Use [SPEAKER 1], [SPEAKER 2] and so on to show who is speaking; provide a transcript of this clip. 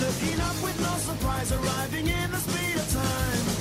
[SPEAKER 1] Looking up with no surprise, arriving in the speed of time.